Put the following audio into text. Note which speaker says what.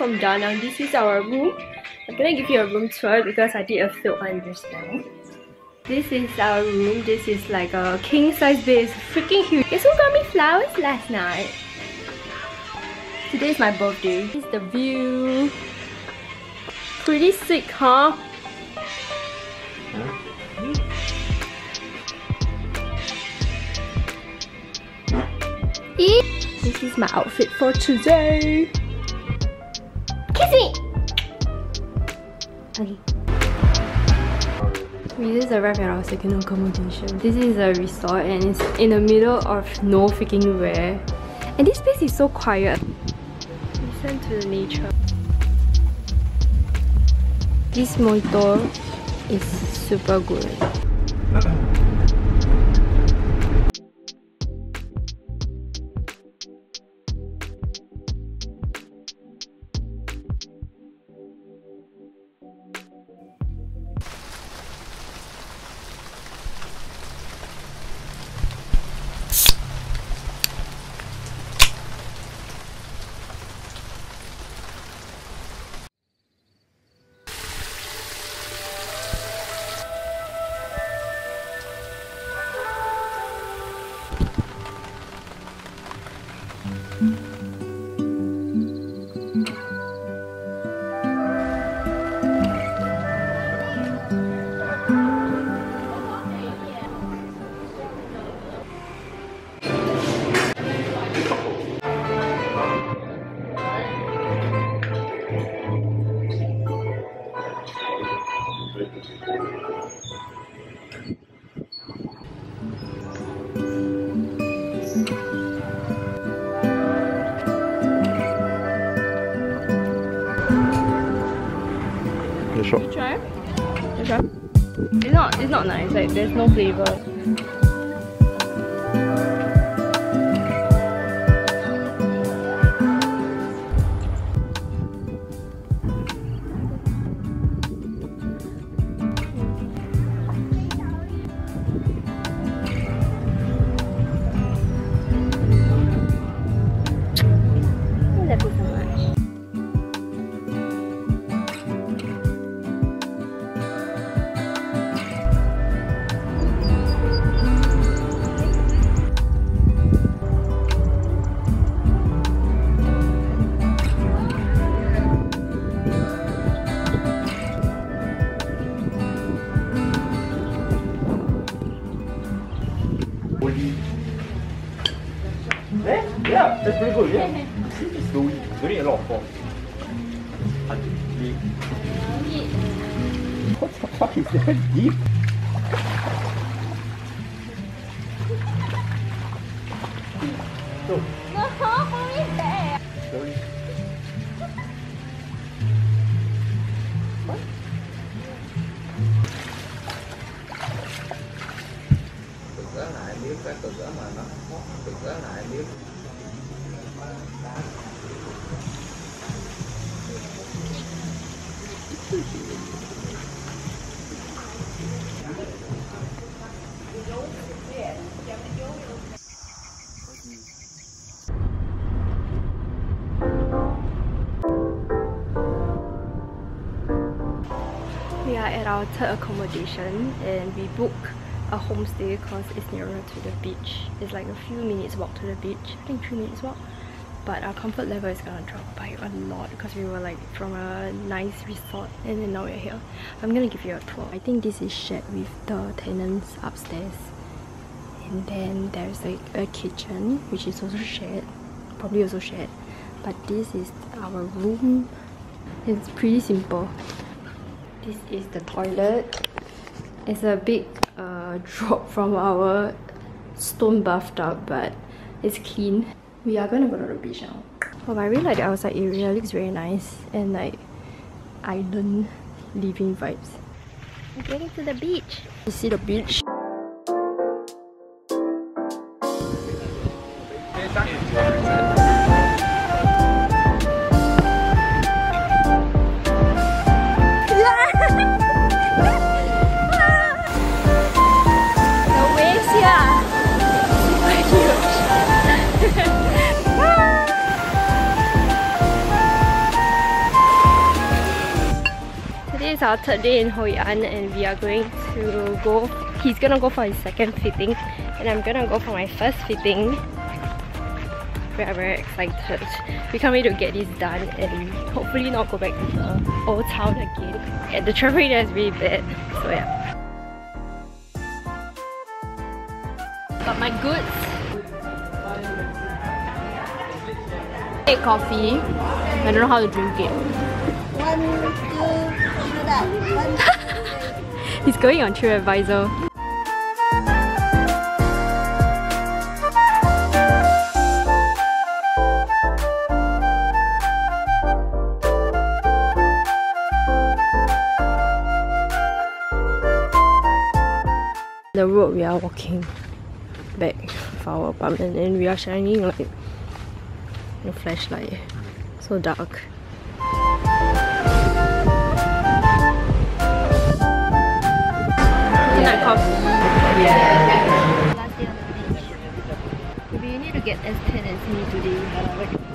Speaker 1: from Da This is our room. I'm gonna give you a room tour because I did a one just now. This is our room. This is like a king size bed. It's freaking huge. Guess who got me flowers last night? Today is my birthday. This is the view. Pretty sick, huh? This is my outfit for today. Okay. We just arrived at our second accommodation. This is a resort and it's in the middle of no freaking where. And this place is so quiet. Listen to the nature. This mojito is super good. Mm-hmm.
Speaker 2: The shop.
Speaker 1: Try? You try? It's not it's not nice, like there's no flavour.
Speaker 3: Eh? Yeah, that's pretty good, yeah. It's gooey. Need a lot of force. What the fuck is that deep?
Speaker 4: Cực mà nó cực
Speaker 1: We are at our third accommodation and we book a homestay because it's nearer to the beach. It's like a few minutes walk to the beach. I think three minutes walk. But our comfort level is gonna drop by a lot because we were like from a nice resort and then now we're here. I'm gonna give you a tour. I think this is shared with the tenants upstairs. And then there's like a kitchen which is also shared. Probably also shared. But this is our room. It's pretty simple. This is the toilet. It's a big drop from our stone bathtub, but it's clean. We are gonna go to the beach now. Oh, but I really like the outside area. It looks very nice and like island living vibes. We're getting to the beach. You see the beach? Is our third day in Hoi An and we are going to go, he's gonna go for his second fitting and I'm gonna go for my first fitting. We are very excited. We can't wait to get this done and hopefully not go back to the old town again. And the traffic there is really bad, so yeah. Got my goods. Take coffee. I don't know how to drink it.
Speaker 2: One, two,
Speaker 1: He's going on TripAdvisor. The road we are walking back for our apartment and we are shining like a flashlight. So dark. Night coffee. Last day on the beach. You need to get S10 and see me today.